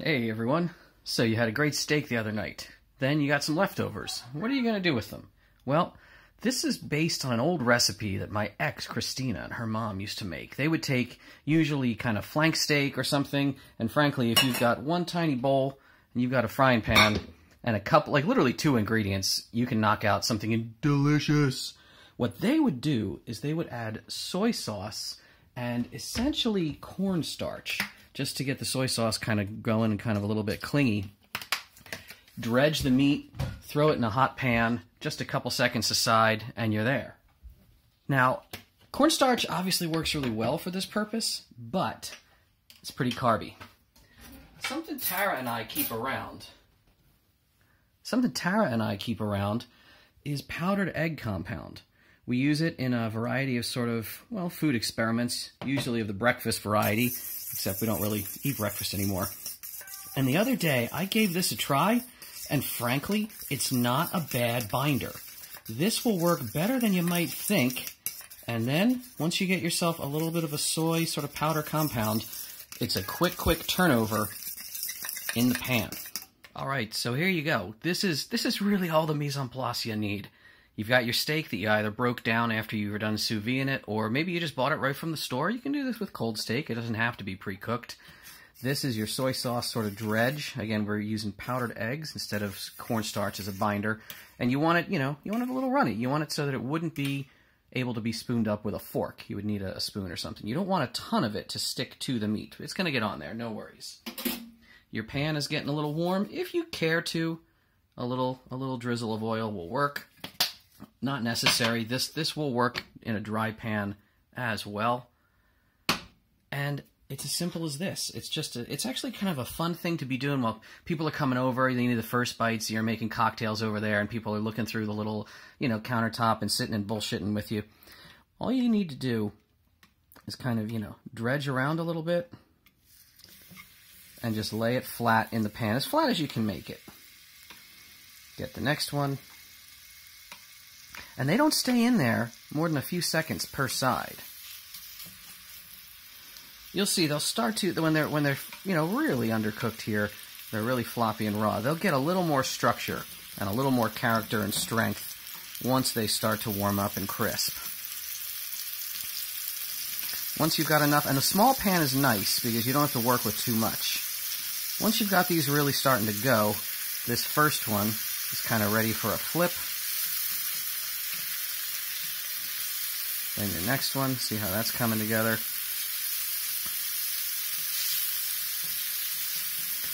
Hey everyone. So you had a great steak the other night. Then you got some leftovers. What are you going to do with them? Well, this is based on an old recipe that my ex Christina and her mom used to make. They would take usually kind of flank steak or something, and frankly, if you've got one tiny bowl and you've got a frying pan and a couple, like literally two ingredients, you can knock out something delicious. What they would do is they would add soy sauce and essentially cornstarch just to get the soy sauce kind of going and kind of a little bit clingy. Dredge the meat, throw it in a hot pan, just a couple seconds aside, and you're there. Now, cornstarch obviously works really well for this purpose, but it's pretty carby. Something Tara and I keep around, something Tara and I keep around is powdered egg compound. We use it in a variety of sort of, well, food experiments, usually of the breakfast variety, except we don't really eat breakfast anymore. And the other day, I gave this a try, and frankly, it's not a bad binder. This will work better than you might think, and then, once you get yourself a little bit of a soy sort of powder compound, it's a quick, quick turnover in the pan. All right, so here you go. This is this is really all the mise en place you need. You've got your steak that you either broke down after you were done sous vide in it, or maybe you just bought it right from the store. You can do this with cold steak. It doesn't have to be pre-cooked. This is your soy sauce sort of dredge. Again, we're using powdered eggs instead of cornstarch as a binder. And you want it, you know, you want it a little runny. You want it so that it wouldn't be able to be spooned up with a fork. You would need a, a spoon or something. You don't want a ton of it to stick to the meat. It's going to get on there, no worries. Your pan is getting a little warm. If you care to, a little a little drizzle of oil will work not necessary. This this will work in a dry pan as well. And it's as simple as this. It's just a, it's actually kind of a fun thing to be doing while people are coming over. They need the first bites. You're making cocktails over there, and people are looking through the little you know countertop and sitting and bullshitting with you. All you need to do is kind of you know dredge around a little bit and just lay it flat in the pan, as flat as you can make it. Get the next one and they don't stay in there more than a few seconds per side. You'll see they'll start to when they're when they're you know really undercooked here, they're really floppy and raw. They'll get a little more structure and a little more character and strength once they start to warm up and crisp. Once you've got enough, and a small pan is nice because you don't have to work with too much. Once you've got these really starting to go, this first one is kind of ready for a flip. Then your next one, see how that's coming together.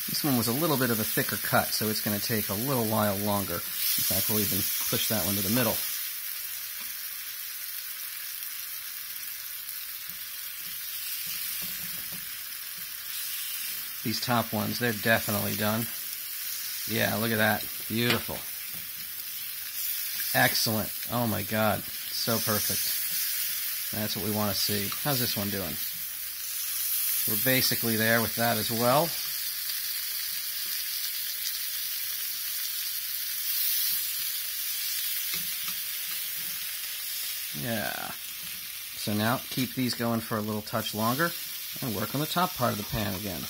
This one was a little bit of a thicker cut, so it's going to take a little while longer. In fact, we'll even push that one to the middle. These top ones, they're definitely done. Yeah, look at that. Beautiful. Excellent. Oh my god. So perfect. That's what we want to see. How's this one doing? We're basically there with that as well. Yeah. So now keep these going for a little touch longer and work on the top part of the pan again.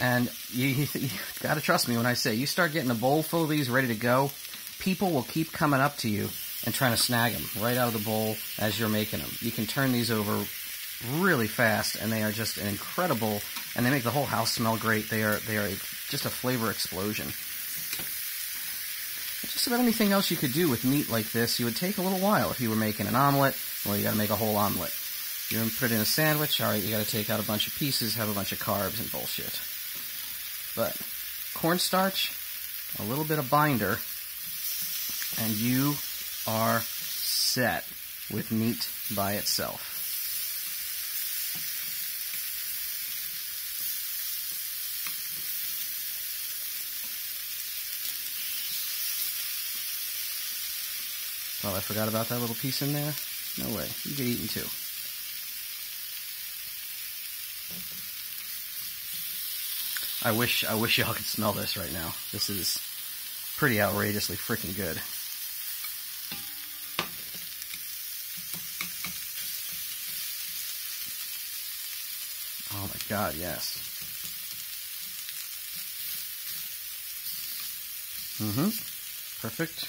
And you, you, you got to trust me when I say you start getting a bowl full of these ready to go, people will keep coming up to you and trying to snag them right out of the bowl as you're making them. You can turn these over really fast, and they are just an incredible, and they make the whole house smell great. They are they are just a flavor explosion. Just about anything else you could do with meat like this, you would take a little while. If you were making an omelet, well, you got to make a whole omelet. You're to put it in a sandwich, all right, you got to take out a bunch of pieces, have a bunch of carbs and bullshit. But cornstarch, a little bit of binder, and you are set with meat by itself. Oh, I forgot about that little piece in there. No way. You get eaten too. I wish I wish y'all could smell this right now. This is pretty outrageously freaking good. God, yes. Mm-hmm. Perfect.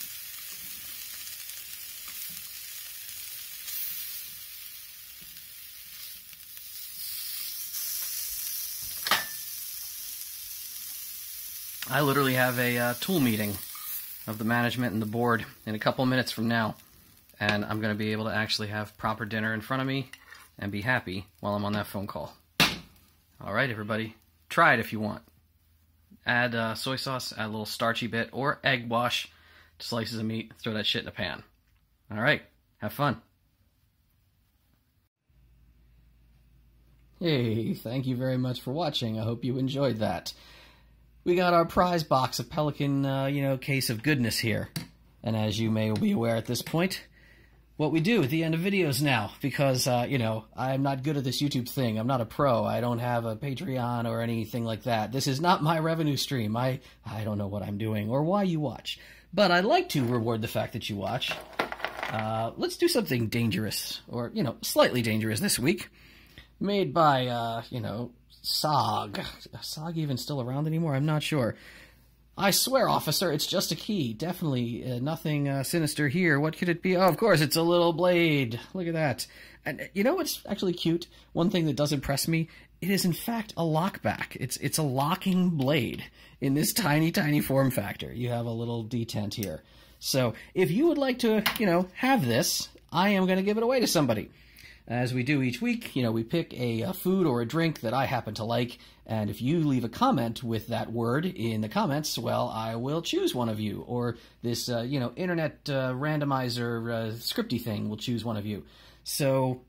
I literally have a uh, TOOOL meeting of the management and the board in a couple minutes from now, and I'm going to be able to actually have proper dinner in front of me and be happy while I'm on that phone call. All right, everybody, try it if you want. Add uh, soy sauce, add a little starchy bit, or egg wash to slices of meat, throw that shit in a pan. All right, have fun. Hey, thank you very much for watching. I hope you enjoyed that we got our prize box, a Pelican, uh, you know, case of goodness here. And as you may be aware at this point, what we do at the end of videos now, because, uh, you know, I'm not good at this YouTube thing. I'm not a pro. I don't have a Patreon or anything like that. This is not my revenue stream. I, I don't know what I'm doing or why you watch. But I'd like to reward the fact that you watch. Uh, let's do something dangerous, or, you know, slightly dangerous this week. Made by, uh, you know, SOG. SOG even still around anymore? I'm not sure. I swear, officer, it's just a key. Definitely uh, nothing uh, sinister here. What could it be? Oh, of course, it's a little blade. Look at that. And uh, you know what's actually cute? One thing that does impress me, it is in fact a lockback. It's it's a locking blade in this tiny, tiny form factor. You have a little detent here. So if you would like to, you know, have this, I am going to give it away to somebody. As we do each week, you know, we pick a, a, food or a drink that I happen to like, and if you leave a comment with that word in the comments, well, I will choose one of you. Or this, uh, you know, internet uh, randomizer uh, scripty thing will choose one of you. So,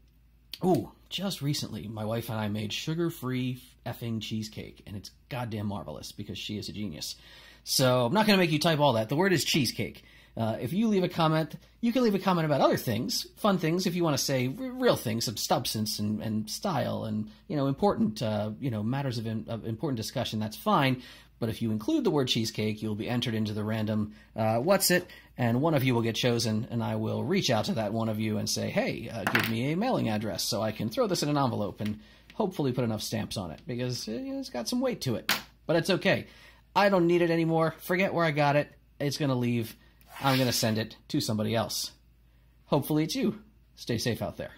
ooh, just recently, my wife and I made sugar-free effing cheesecake, and it's goddamn marvelous because she is a genius. So I'm not going to make you type all that. The word is cheesecake. Uh, if you leave a comment, you can leave a comment about other things, fun things, if you want to say r- real things of substance and, and style and you know important uh, you know matters of, in, of, important discussion. That's fine. But if you include the word cheesecake, you'll be entered into the random uh, what's it, and one of you will get chosen, and I will reach out to that one of you and say, hey, uh, give me a mailing address so I can throw this in an envelope and hopefully put enough stamps on it because it's got some weight to it. But it's okay. I don't need it anymore. Forget where I got it. It's going to leave I'm going to send it to somebody else. Hopefully it's you. Stay safe out there.